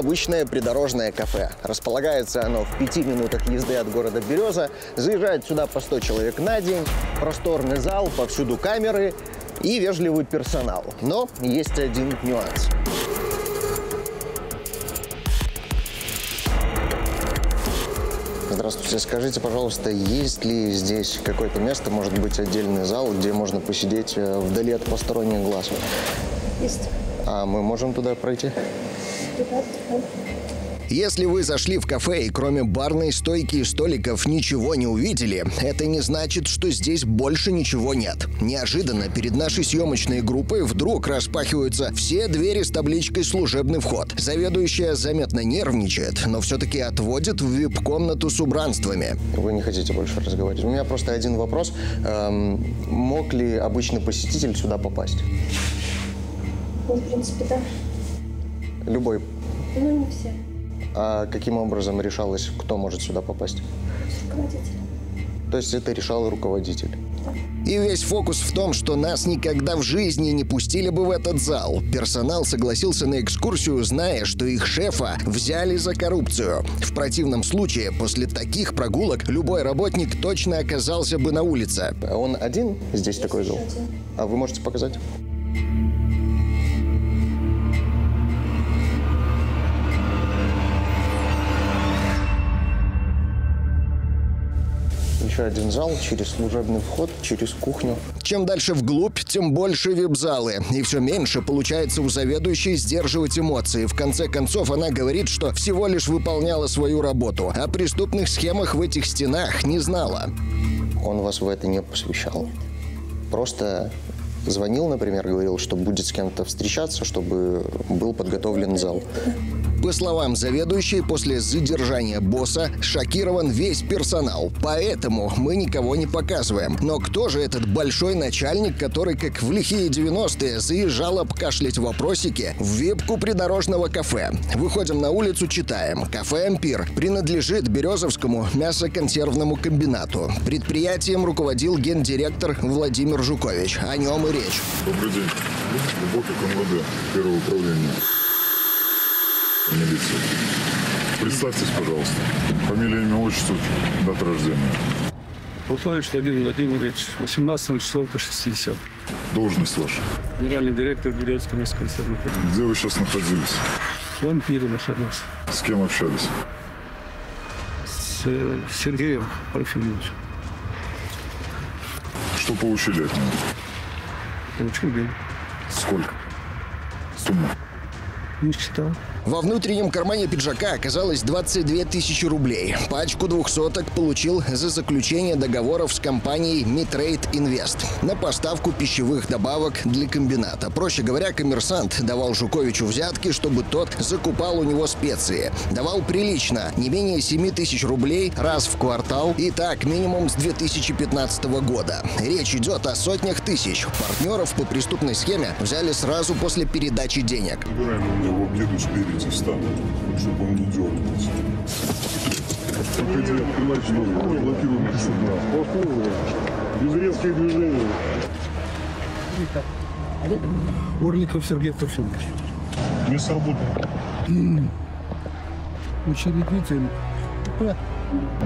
обычное придорожное кафе. Располагается оно в пяти минутах езды от города Береза. Заезжает сюда по 100 человек на день. Просторный зал, повсюду камеры и вежливый персонал. Но есть один нюанс. Здравствуйте, скажите, пожалуйста, есть ли здесь какое-то место, может быть, отдельный зал, где можно посидеть э, вдали от посторонних глаз? Есть. А мы можем туда пройти? Если вы зашли в кафе и кроме барной стойки и столиков ничего не увидели, это не значит, что здесь больше ничего нет. Неожиданно перед нашей съемочной группой вдруг распахиваются все двери с табличкой «Служебный вход». Заведующая заметно нервничает, но все-таки отводит в вип-комнату с убранствами. Вы не хотите больше разговаривать? У меня просто один вопрос. Эм, мог ли обычный посетитель сюда попасть? Ну, в принципе, да. Любой. Ну, не все. А каким образом решалось, кто может сюда попасть? Руководители. То есть это решал руководитель. И весь фокус в том, что нас никогда в жизни не пустили бы в этот зал. Персонал согласился на экскурсию, зная, что их шефа взяли за коррупцию. В противном случае, после таких прогулок, любой работник точно оказался бы на улице. А Он один здесь такой зал? один. А вы можете показать? Еще один зал через служебный вход, через кухню. Чем дальше вглубь, тем больше вип-залы. И все меньше получается у заведующей сдерживать эмоции. В конце концов, она говорит, что всего лишь выполняла свою работу. О преступных схемах в этих стенах не знала. Он вас в это не посвящал? Просто звонил, например, говорил, что будет с кем-то встречаться, чтобы был подготовлен зал. По словам заведующей, после задержания босса шокирован весь персонал. Поэтому мы никого не показываем. Но кто же этот большой начальник, который, как в лихие 90-е, заезжал обкашлять вопросики в випку придорожного кафе? Выходим на улицу, читаем. Кафе «Ампир» принадлежит Березовскому мясоконсервному комбинату. Предприятием руководил гендиректор Владимир Жукович. О нем и речь. Добрый день. Любовь МВД, первое управление милиции. Представьтесь, пожалуйста. Фамилия, имя, отчество, дата рождения. Полковник Владимир Владимирович, 18 число по 60. Должность ваша. Генеральный директор Березского консервного Где вы сейчас находились? В Ампире находился. С кем общались? С э, Сергеем Парфимовичем. Что получили от него? Получил день. Сколько? Сумма. Не считал. Во внутреннем кармане пиджака оказалось 22 тысячи рублей. Пачку двухсоток получил за заключение договоров с компанией Mitrade Invest на поставку пищевых добавок для комбината. Проще говоря, коммерсант давал Жуковичу взятки, чтобы тот закупал у него специи. Давал прилично, не менее 7 тысяч рублей раз в квартал и так минимум с 2015 года. Речь идет о сотнях тысяч. Партнеров по преступной схеме взяли сразу после передачи денег. Убираем у него объеду встанут, чтобы он не дергался. Блокируем сюда. Без резких движений. Орликов Сергей Парфимович. Место работы. Учредитель.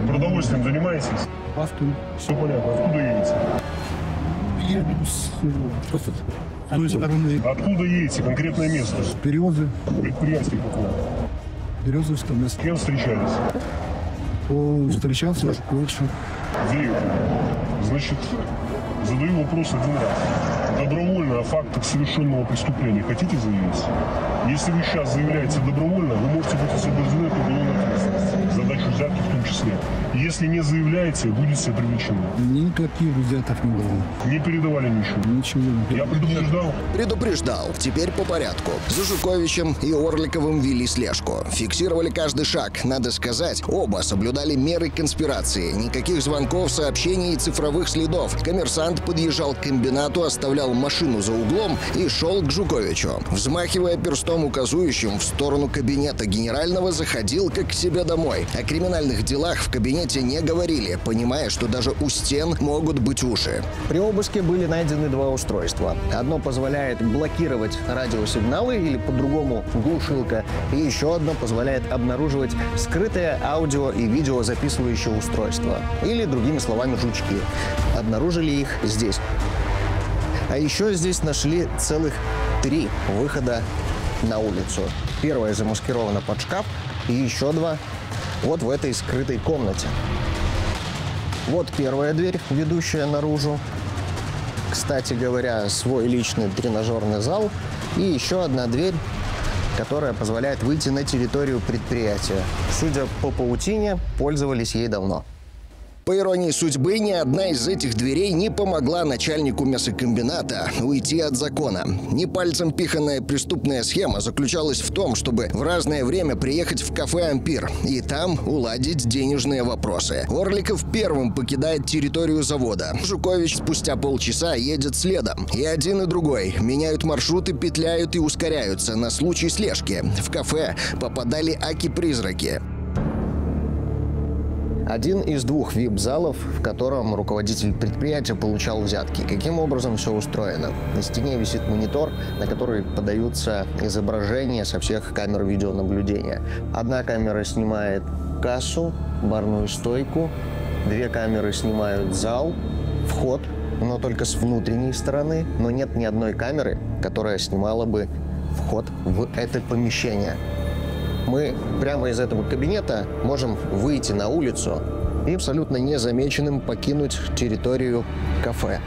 Продовольствием занимаетесь? Авто. Все понятно. Откуда едете? Еду с просто с той стороны Откуда едете? Конкретное место. Березы, Предприятие какое? Березовское место. С кем встречались? По встречался лучше. Это? Значит, задаю вопрос один раз. Добровольно о фактах совершенного преступления хотите заявить? Если вы сейчас заявляете добровольно, вы можете быть освобождены от. Задачу взятки в том числе. Если не заявляете, будете привлечены. Никаких взяток не было. Не передавали ничего. Ничего не Я предупреждал. Предупреждал. Теперь по порядку. За Жуковичем и Орликовым вели слежку. Фиксировали каждый шаг. Надо сказать, оба соблюдали меры конспирации. Никаких звонков, сообщений и цифровых следов. Коммерсант подъезжал к комбинату, оставлял машину за углом и шел к Жуковичу. Взмахивая перстом указующим в сторону кабинета генерального, заходил как к себе домой. О криминальных делах в кабинете не говорили, понимая, что даже у стен могут быть уши. При обыске были найдены два устройства. Одно позволяет блокировать радиосигналы или по-другому глушилка, и еще одно позволяет обнаруживать скрытое аудио и видео записывающее устройство. Или, другими словами, жучки. Обнаружили их здесь. А еще здесь нашли целых три выхода на улицу. Первое замаскировано под шкаф, и еще два вот в этой скрытой комнате. Вот первая дверь, ведущая наружу. Кстати говоря, свой личный тренажерный зал. И еще одна дверь, которая позволяет выйти на территорию предприятия. Судя по паутине, пользовались ей давно. По иронии судьбы, ни одна из этих дверей не помогла начальнику мясокомбината уйти от закона. Не пальцем пиханная преступная схема заключалась в том, чтобы в разное время приехать в кафе «Ампир» и там уладить денежные вопросы. Орликов первым покидает территорию завода. Жукович спустя полчаса едет следом. И один, и другой меняют маршруты, петляют и ускоряются на случай слежки. В кафе попадали аки-призраки. Один из двух вип-залов, в котором руководитель предприятия получал взятки. Каким образом все устроено? На стене висит монитор, на который подаются изображения со всех камер видеонаблюдения. Одна камера снимает кассу, барную стойку, две камеры снимают зал, вход, но только с внутренней стороны, но нет ни одной камеры, которая снимала бы вход в это помещение мы прямо из этого кабинета можем выйти на улицу и абсолютно незамеченным покинуть территорию кафе.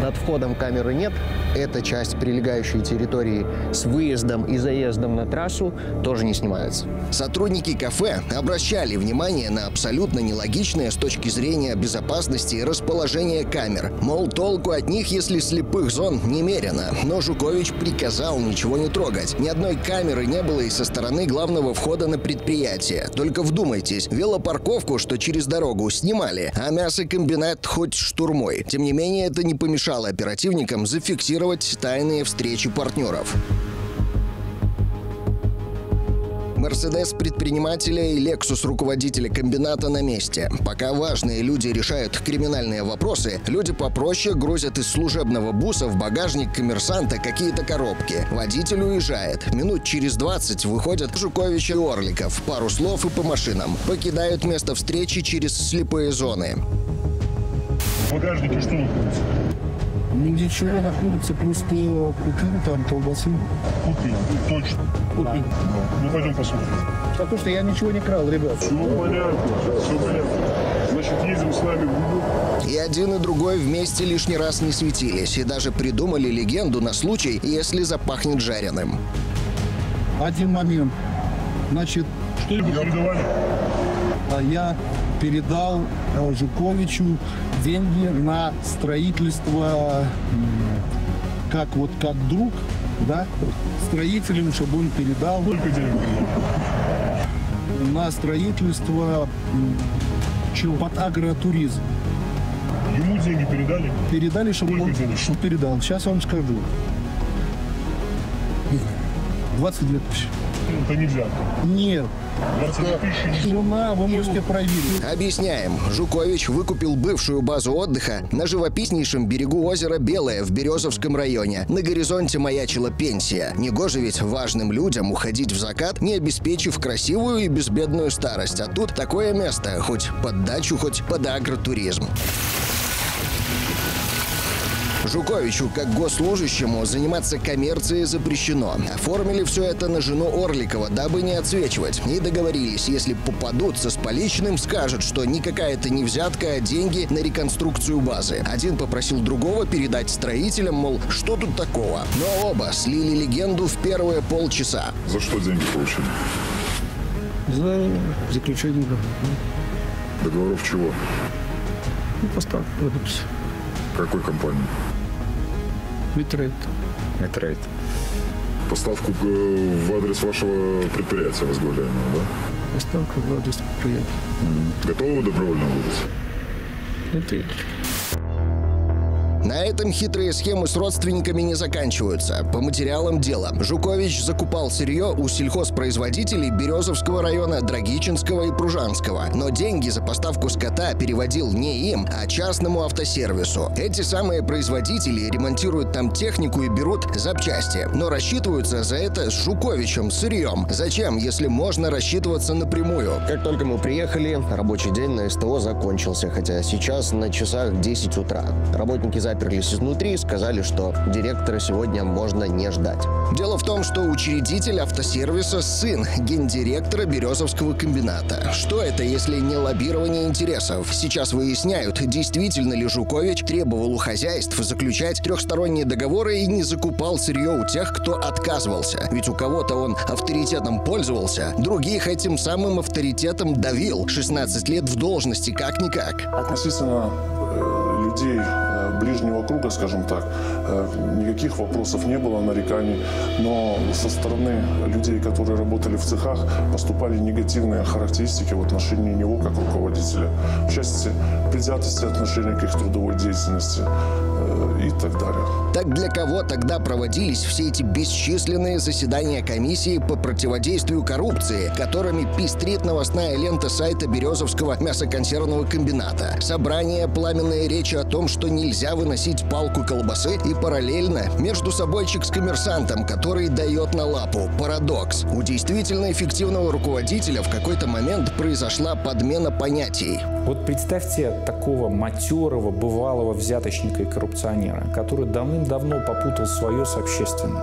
Над входом камеры нет. Эта часть прилегающей территории с выездом и заездом на трассу тоже не снимается. Сотрудники кафе обращали внимание на абсолютно нелогичное с точки зрения безопасности расположение камер. Мол, толку от них, если слепых зон немерено. Но Жукович приказал ничего не трогать. Ни одной камеры не было и со стороны главного входа на предприятие. Только вдумайтесь, велопарковку, что через дорогу, снимали, а мясокомбинат хоть штурмой. Тем не менее, это не помешало оперативникам зафиксировать тайные встречи партнеров. Мерседес предпринимателя и Лексус руководителя комбината на месте. Пока важные люди решают криминальные вопросы, люди попроще грузят из служебного буса в багажник коммерсанта какие-то коробки. Водитель уезжает. Минут через 20 выходят Жукович и Орликов. Пару слов и по машинам. Покидают место встречи через слепые зоны. В багажнике что находится? Ничего находится, просто купил там колбасы. Купил, точно. Купил. Ну, пойдем посмотрим. Потому что я ничего не крал, ребят. Все понятно, все понятно. Значит, едем с нами в. И один, и другой вместе лишний раз не светились. И даже придумали легенду на случай, если запахнет жареным. Один момент. Значит, Что-либо передавали? а я передал э, Жуковичу деньги на строительство, как вот как друг, да, строителям, чтобы он передал на строительство чего, под агротуризм. Ему деньги передали? Передали, чтобы Сколько он денег? передал. Сейчас вам скажу. 22 тысячи. Это нельзя. Нет, 22 тысячи не жена, вы можете проверить. Объясняем. Жукович выкупил бывшую базу отдыха на живописнейшем берегу озера Белое в Березовском районе. На горизонте маячила пенсия. Негоже ведь важным людям уходить в закат, не обеспечив красивую и безбедную старость. А тут такое место, хоть под дачу, хоть под агротуризм. Жуковичу, как госслужащему, заниматься коммерцией запрещено. Оформили все это на жену Орликова, дабы не отсвечивать. И договорились, если попадутся с поличным, скажут, что никакая это не взятка, а деньги на реконструкцию базы. Один попросил другого передать строителям, мол, что тут такого. Но оба слили легенду в первые полчаса. За что деньги получили? За заключение договора. Договоров чего? Ну, поставка продукции. Какой компании? Витрейт. Метрейт. Поставку э, в адрес вашего предприятия возглавляемого, да? Поставка в адрес предприятия. Готовы вы добровольно выдать? Это На этом хитрые схемы с родственниками не заканчиваются. По материалам дела Жукович закупал сырье у сельхозпроизводителей Березовского района, Драгичинского и Пружанского. Но деньги за поставку скота переводил не им, а частному автосервису. Эти самые производители ремонтируют там технику и берут запчасти. Но рассчитываются за это с Жуковичем, сырьем. Зачем, если можно рассчитываться напрямую? Как только мы приехали, рабочий день на СТО закончился, хотя сейчас на часах 10 утра. Работники заперлись изнутри и сказали, что директора сегодня можно не ждать. Дело в том, что учредитель автосервиса – сын гендиректора Березовского комбината. Что это, если не лоббирование интересов? Сейчас выясняют, действительно ли Жукович требовал у хозяйств заключать трехсторонние договоры и не закупал сырье у тех, кто отказывался. Ведь у кого-то он авторитетом пользовался, других этим самым авторитетом давил. 16 лет в должности, как-никак. Относительно э, людей ближнего круга, скажем так, э, никаких вопросов не было, нареканий, но со стороны людей, которые работали в цехах, поступали негативные характеристики в отношении него как руководителя, в части предвзятости отношения к их трудовой деятельности и так далее. Так для кого тогда проводились все эти бесчисленные заседания комиссии по противодействию коррупции, которыми пестрит новостная лента сайта Березовского мясоконсервного комбината? Собрания, пламенные речи о том, что нельзя выносить палку колбасы и параллельно между собойчик с коммерсантом, который дает на лапу. Парадокс. У действительно эффективного руководителя в какой-то момент произошла подмена понятий. Вот представьте такого матерого, бывалого взяточника и коррупционера, который давным-давно попутал свое с общественным.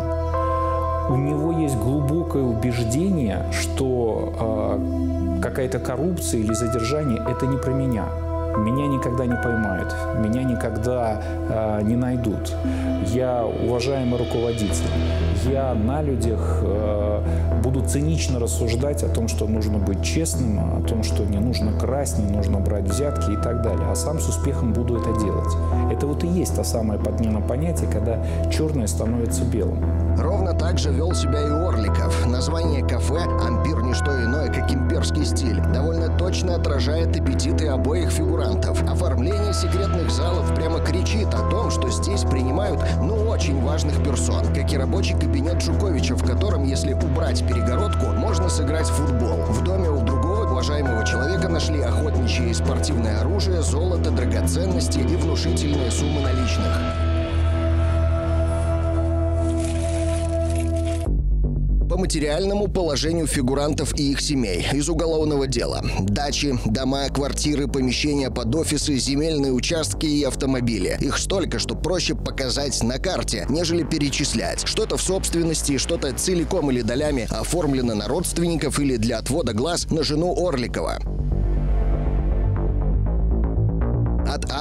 У него есть глубокое убеждение, что э, какая-то коррупция или задержание – это не про меня. Меня никогда не поймают, меня никогда э, не найдут. Я уважаемый руководитель. Я на людях э, буду цинично рассуждать о том, что нужно быть честным, о том, что не нужно красть, не нужно брать взятки и так далее. А сам с успехом буду это делать. Это вот и есть та самая подмена понятия, когда черное становится белым. Ровно так же вел себя и Орликов. Название кафе «Ампир» не что иное, как имперский стиль. Довольно точно отражает аппетиты обоих фигурантов. Оформление секретных залов прямо кричит о том, что здесь принимают, ну, очень важных персон. Как и рабочий кабинет Жуковича, в котором, если убрать перегородку, можно сыграть в футбол. В доме у другого уважаемого человека нашли охотничье и спортивное оружие, золото, драгоценности и внушительные суммы наличных. Материальному положению фигурантов и их семей из уголовного дела. Дачи, дома, квартиры, помещения под офисы, земельные участки и автомобили. Их столько, что проще показать на карте, нежели перечислять. Что-то в собственности, что-то целиком или долями оформлено на родственников или для отвода глаз на жену Орликова.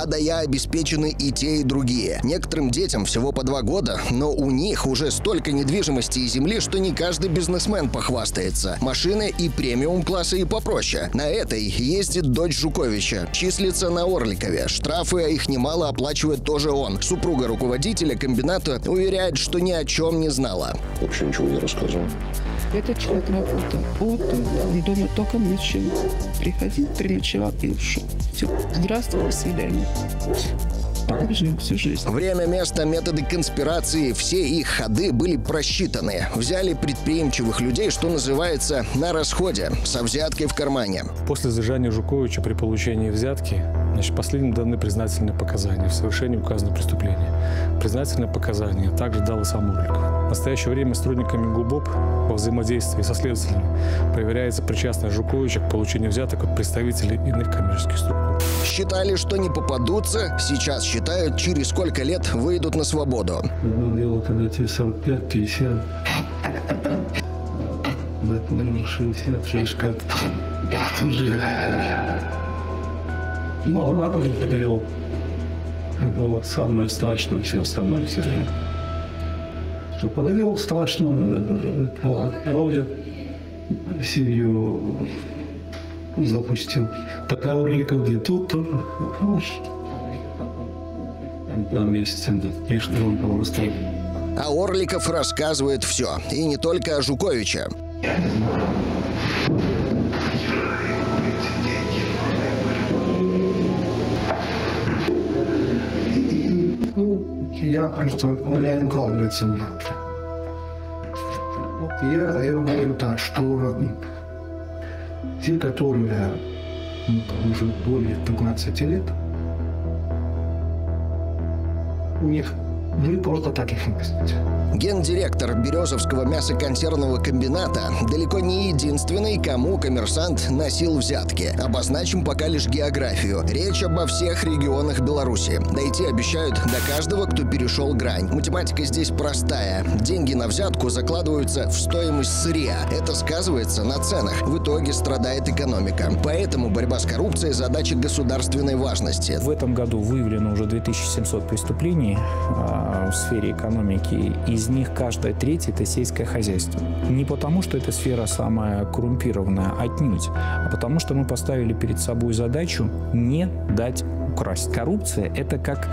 А до Я обеспечены и те, и другие. Некоторым детям всего по два года, но у них уже столько недвижимости и земли, что не каждый бизнесмен похвастается. Машины и премиум-класса и попроще. На этой ездит дочь Жуковича. Числится на Орликове. Штрафы, а их немало оплачивает тоже он. Супруга руководителя комбината уверяет, что ни о чем не знала. Вообще ничего не рассказывал. Этот человек работал. Вот он дома только ночью. Приходил, переночевал и ушел. Все. Здравствуй, до свидания. Так жил всю жизнь. Время, место, методы конспирации, все их ходы были просчитаны. Взяли предприимчивых людей, что называется, на расходе, со взяткой в кармане. После задержания Жуковича при получении взятки, значит, последним даны признательные показания в совершении указанного преступления. Признательные показания также дал и сам Урликов. В настоящее время сотрудниками ГУБОП во взаимодействии со следователями проверяется причастность Жуковича к получению взяток от представителей иных коммерческих структур. Считали, что не попадутся, сейчас считают, через сколько лет выйдут на свободу. Одно дело, когда тебе 45-50. В этом 66 как уже. Ну, ладно, я перевел. Это вот самое страшное, все остальное все. Что подавил страшно, по здоровью, семью запустил. Такая улика где тут тоже. На месте, и что он просто А Орликов рассказывает все. И не только о Жуковиче. Что главное ценность. Вот я, я говорю так, что те, которые ну, уже более 15 лет, у них вы просто так их. Гендиректор Березовского мясоконсервного комбината далеко не единственный, кому коммерсант носил взятки. Обозначим пока лишь географию. Речь обо всех регионах Беларуси. Дойти обещают до каждого, кто перешел грань. Математика здесь простая. Деньги на взятку закладываются в стоимость сырья. Это сказывается на ценах. В итоге страдает экономика. Поэтому борьба с коррупцией – задача государственной важности. В этом году выявлено уже 2700 преступлений а, в сфере экономики. Из них каждая треть – это сельское хозяйство. Не потому, что эта сфера самая коррумпированная, отнюдь, а потому, что мы поставили перед собой задачу не дать украсть. Коррупция – это как,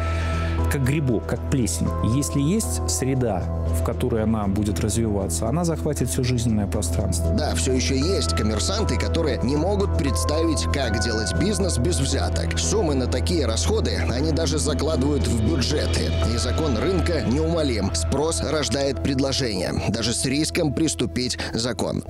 как грибок, как плесень. Если есть среда, в которой она будет развиваться, она захватит все жизненное пространство. Да, все еще есть коммерсанты, которые не могут представить, как делать бизнес без взяток. Суммы на такие расходы они даже закладывают в бюджеты. И закон рынка неумолим. Спрос рождает предложение, даже с риском приступить закон.